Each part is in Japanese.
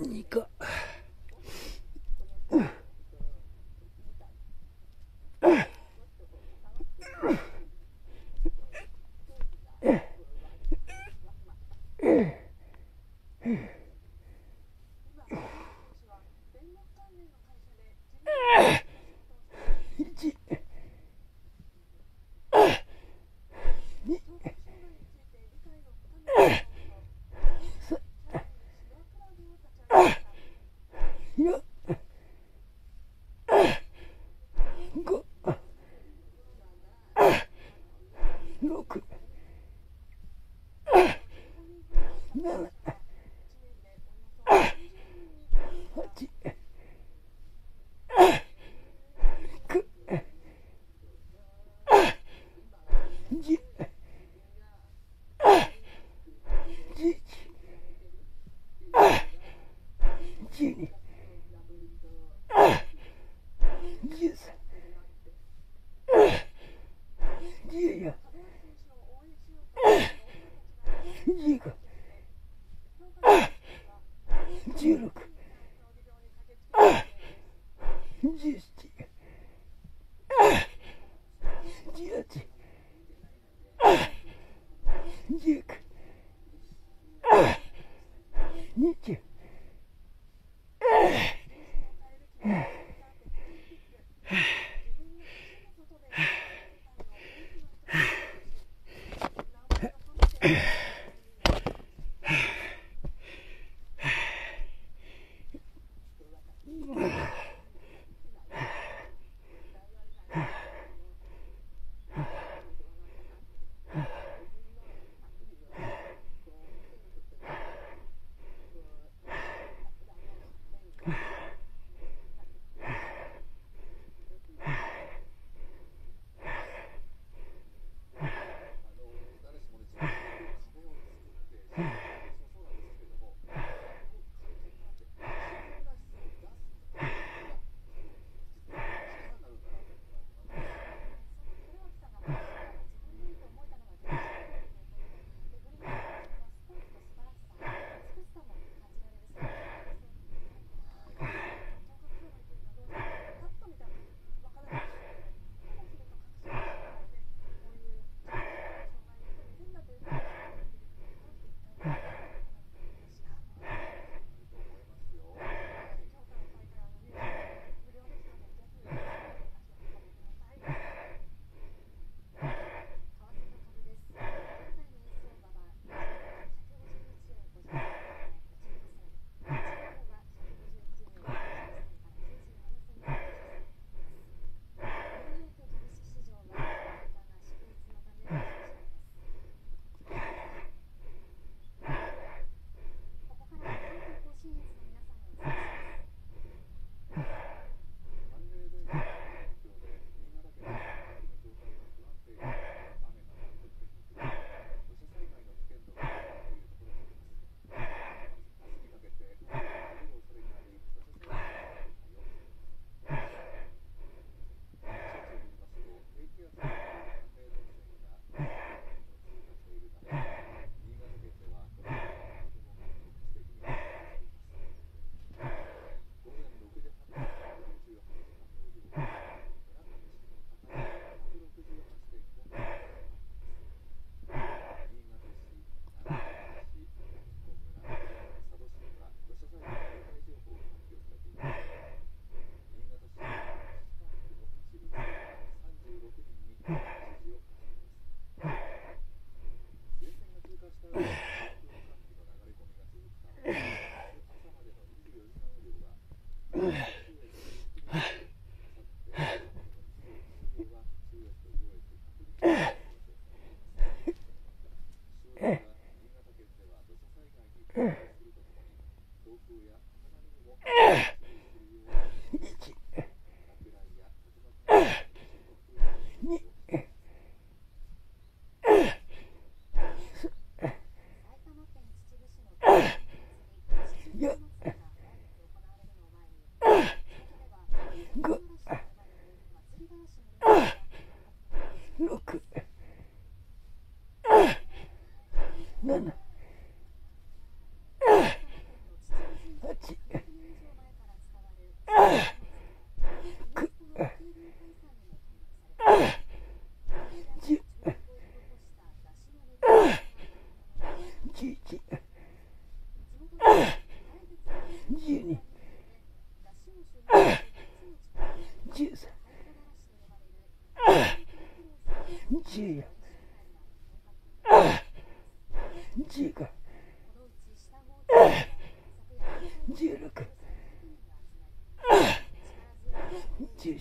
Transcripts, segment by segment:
2か。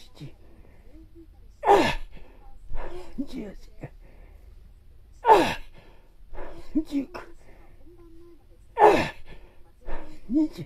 17、18、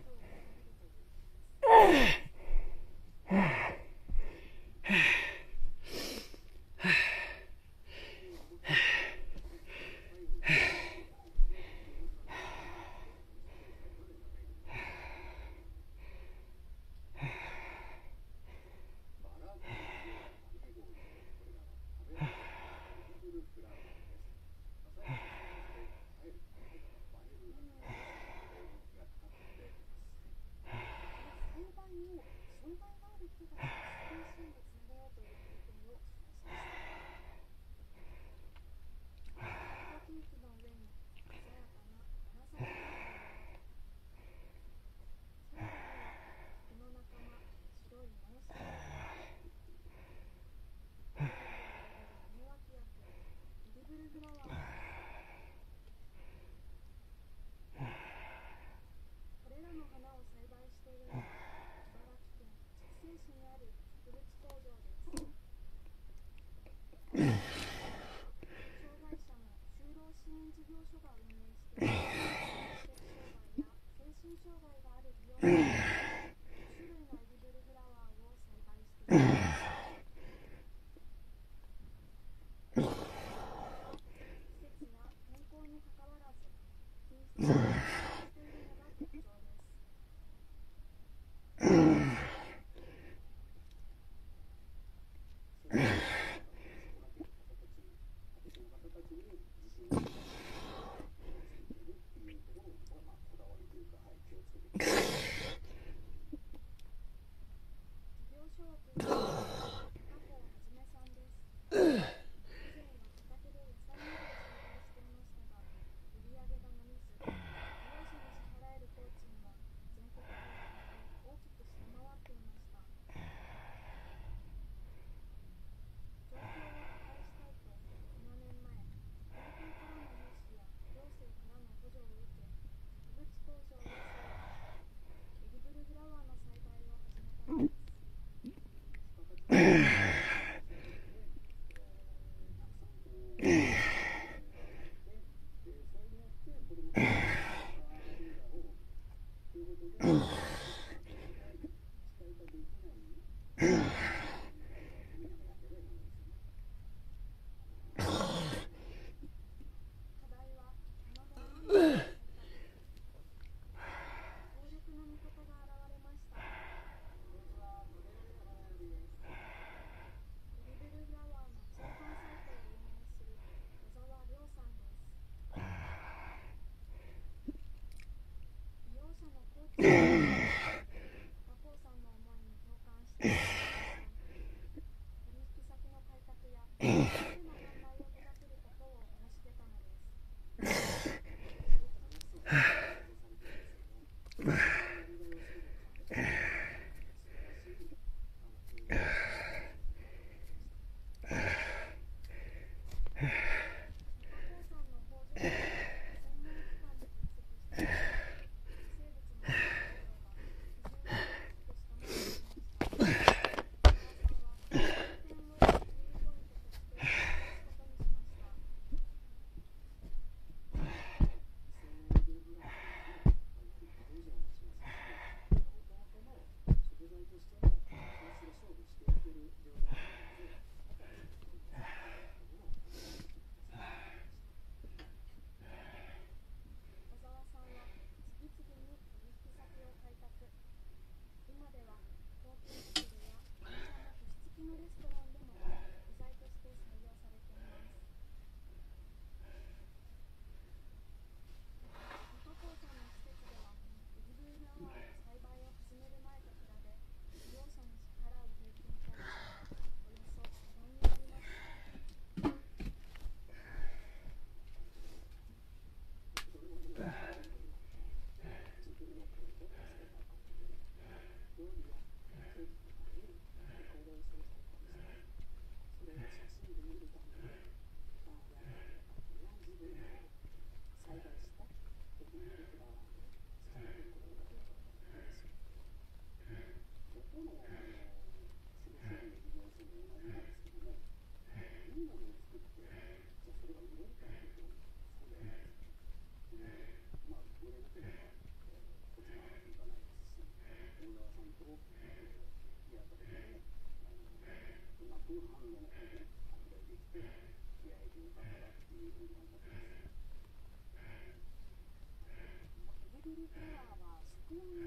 Mm-hmm.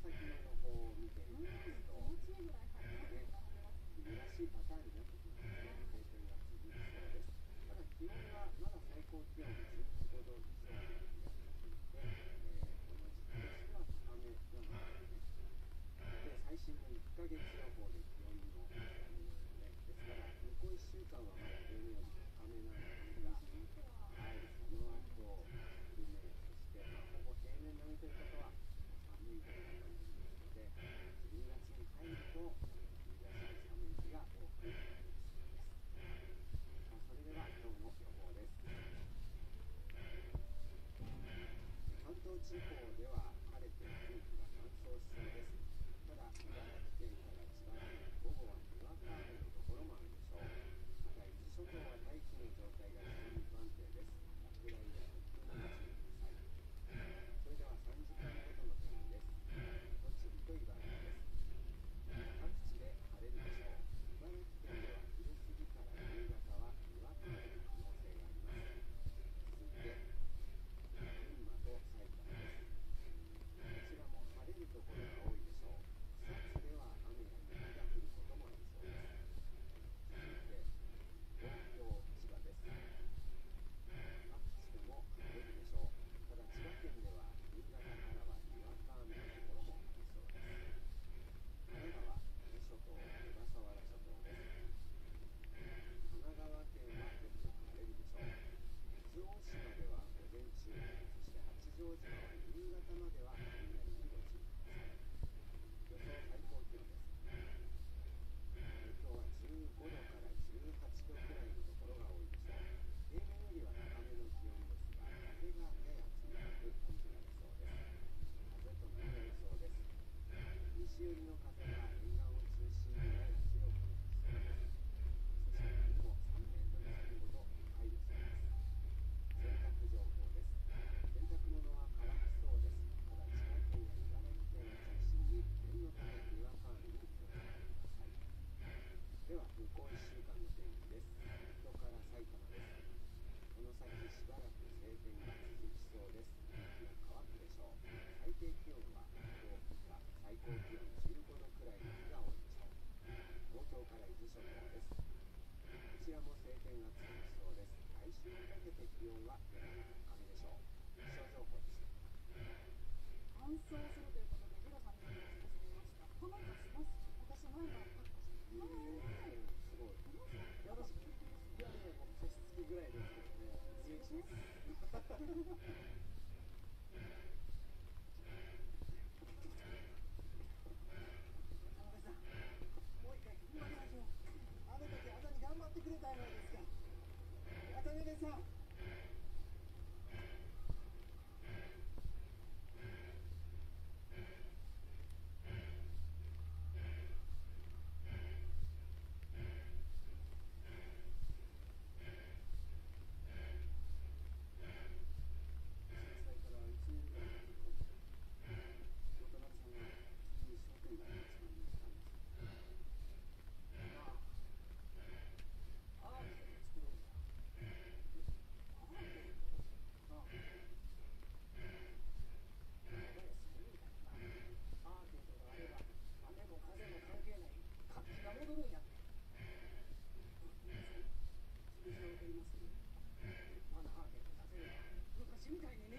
先の予報を見てますと、しいパターンになってすね、が続そうです。ただ気温はまだ最高気温15度以上の日がていて、え、この時期としては高めなんですね。で、最新の1ヶ月予報で気温の上がりますね。ですから、向こう1週間はまだ平年より高めなんですが、はい、その、低め、そして、ま、ほぼ平年並みという方は、地方ではぐらいですけどね。昔みたいに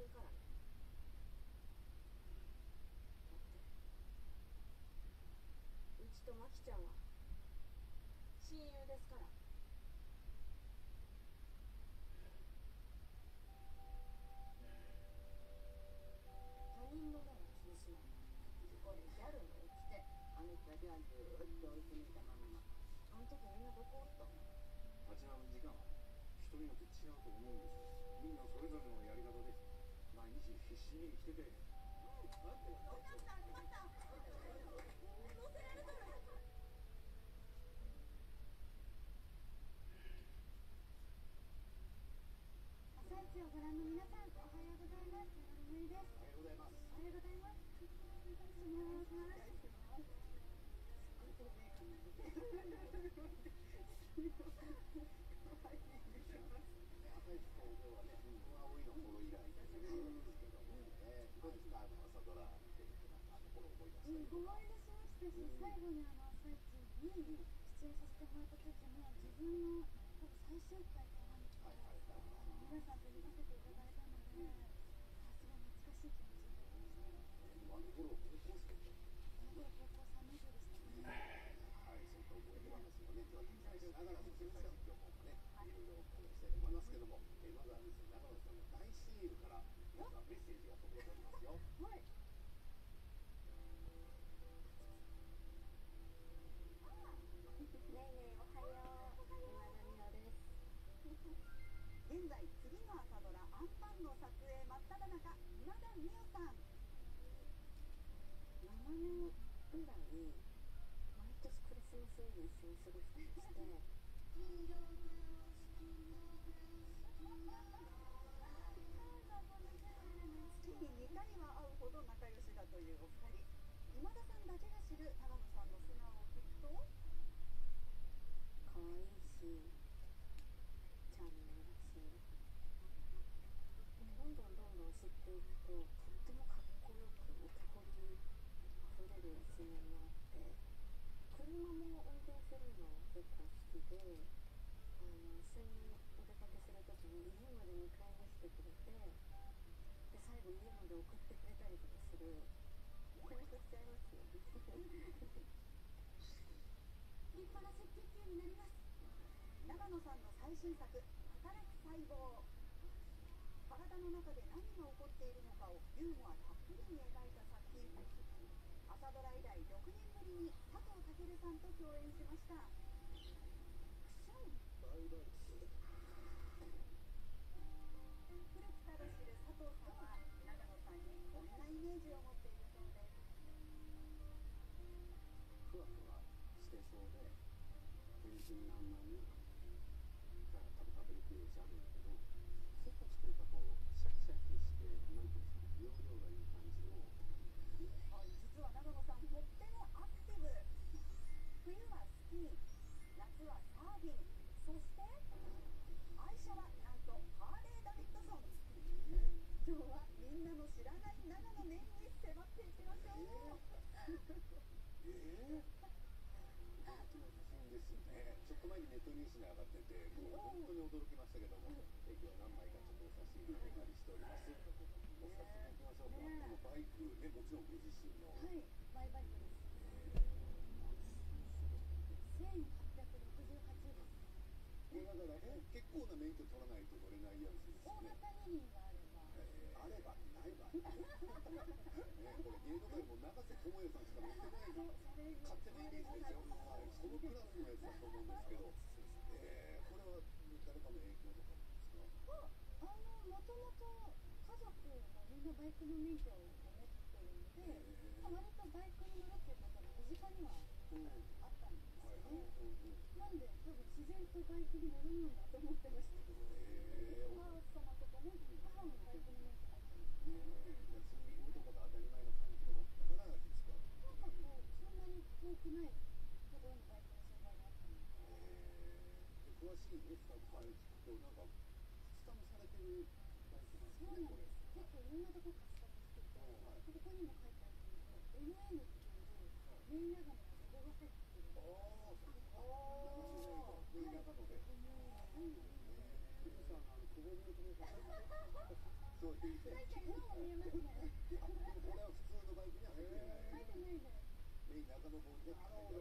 やめませんからうちとまきちゃんは親友ですから他人の目は気にしないこれギャルの起きてあの人だけはずーっと追い詰めたままあの時みん。などこおったの立ち直る時間は人によって違うと思うんですみんなそれぞれのやり方で朝一をご覧の皆さん、おはようございます。山根です。おはようございますおはようございます。お願いします。朝一登場はね僕は多いの頃以来5割出しましたし、最後にあの最中に出演させてもらった時も、自分の多分最終回か何か、皆さんと見させていただいたので、あすごい懐かしい気持ちになりました。今の頃高校生今の頃高校3年生でしたね。はい、そういった思い出話もね、今日は理解ながらの先界の情報もね、はい、ろいろお伺いしたいと思いますけども、えまずはですね、長野さんの大親友から、まさんメッセージが届いておりますよ。はい現在次の朝ドラ「アンパン」の撮影真っ只中今田美桜さん。7年ぐらい毎年クリスマスイブ一緒に過ごしてまして月に2回は会うほど仲良しだというお二人今田さん。だけが知る長野さん。の素顔を聞くと可愛いしチャーミングだしでもどんどんどんどん知っていくととってもかっこよくお手掘りあふれる一面もあって車も運転するの結構好きであの一緒にお出かけするときに家まで迎えに来てくれてで最後家まで送ってくれたりとかする検索しちゃいますよ立派な赤血球になります長野さんの最新作「働く細胞」体の中で何が起こっているのかをユーモアたっぷりに描いた作品。朝ドラ以来6年ぶりに佐藤健さんと共演しました。クションバイバイ古くから知る佐藤さんは長野さんにこんなイメージを持っているそうですふわふわしてそうで天真爛漫なだから食べ食べるっていうしあるんだ実は長野さん。とってもアクティブ冬はスキー夏はサーフィンそして愛車はなんとハーレー・ダビッドソン今日はみんなの知らない長野年に迫っていきましょうええ驚きの写真ですねちょっと前にネットニュースに上がっててもう本当に驚きましたけども今日何枚かちょっとお写真お借りしておりますお早速い。きましょうか、ねこのバイクねもちろんご自身の、はい。マイバイクです1868ですこれだからえ結構な免許取らない。と乗れない。やつですよね型二輪があればえーあればない。ばねこれ芸能界も永瀬智也さんしか乗ってない。勝手なイメージですよ、はい、そのクラスのやつだと思うんですけど、えー、これは誰かの影響とかですかあのもともともみんなバイクの免許を持ってるので、まあ割とバイクに乗るっていうことが身近にはあったんですよね、なんで多分自然とバイクに乗るもんだと思ってましたえー、お母様とかも母もバイクの免許持ってるんですねツーリングとが当たり前の環境だったから実はなんかこうそんなに遠くないところにバイクの存在があったのでえー、詳しいねスタッフさんに聞くとなんかカスタムされてるバイクなんですそうねこれなんです結構いろんなとこカスタムしてて、ここにも書いてあるんですけど MN っていうのロゴが入ってるああああいい中野で富士山のあのくぼみのところからそういう書いてあるのも見えますねでもこれは普通のバイクには入ってない書いてないですメイン中野本で書いてある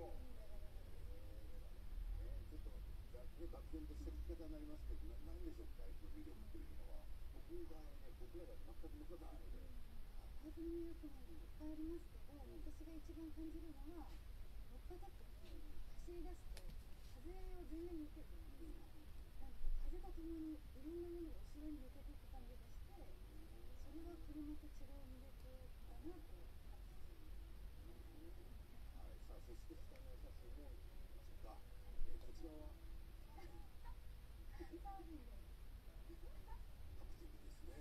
えーちょっとざね漠然とした聞き方になりますけどななんでしょうバイクの魅力というのは僕がね僕らが全く分からないのでバイクの魅力もいっぱいありますけど、私が一番感じるのは乗った時に走り出すと風を全面に受けるじゃないですかなんか風とともにいろんなものが後ろに抜けていく感じがしてそれは車と違う魅力だなと感じは、あの写真も見ましょうか、えーこちらは。サーフィンでアク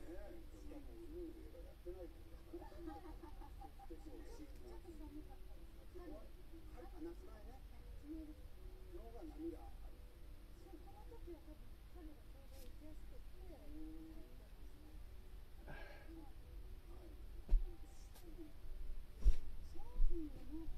テ